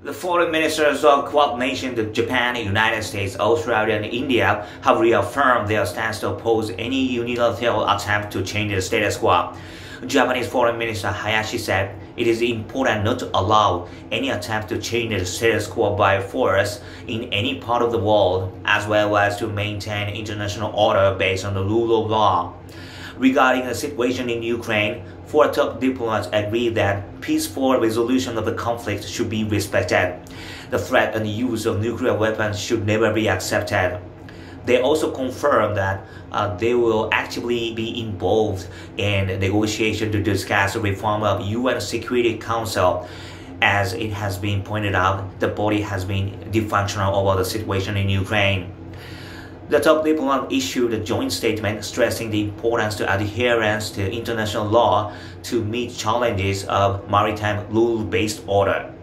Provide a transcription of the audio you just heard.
The foreign ministers of Quad nations, Japan, United States, Australia, and India, have reaffirmed their stance to oppose any unilateral attempt to change the status quo. Japanese Foreign Minister Hayashi said it is important not to allow any attempt to change the status quo by force in any part of the world, as well as to maintain international order based on the rule of law. Regarding the situation in Ukraine, four top diplomats agreed that peaceful resolution of the conflict should be respected. The threat and use of nuclear weapons should never be accepted. They also confirmed that uh, they will actively be involved in negotiation to discuss the reform of UN Security Council. As it has been pointed out, the body has been dysfunctional over the situation in Ukraine. The top diplomat issued a joint statement stressing the importance to adherence to international law to meet challenges of maritime rule-based order.